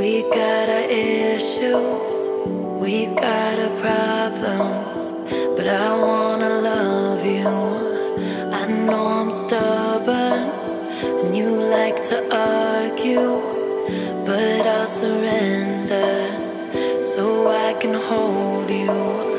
We got our issues, we got our problems, but I wanna love you. I know I'm stubborn, and you like to argue, but I'll surrender so I can hold you.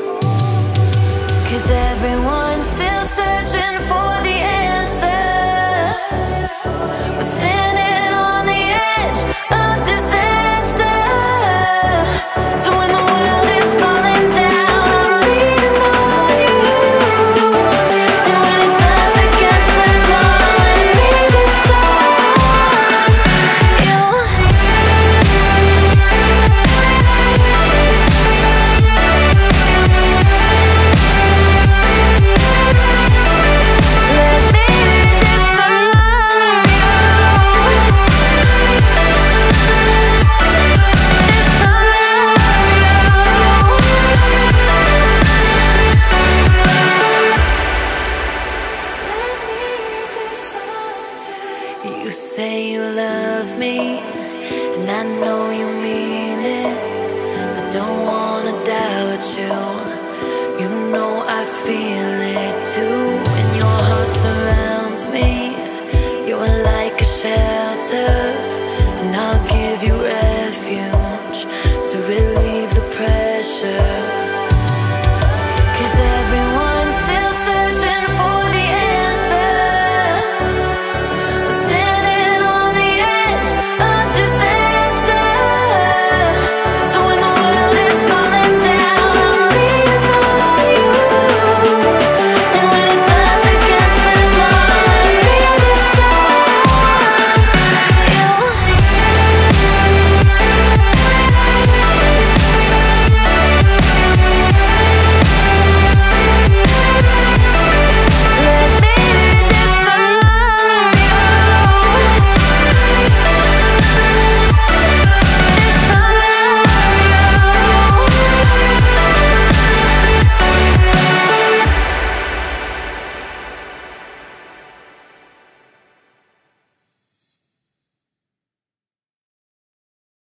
Say you love me, and I know you mean it. I don't wanna doubt you. You know I feel it too. When your heart surrounds me, you're like a shelter, and I'll give you refuge to relieve the pressure.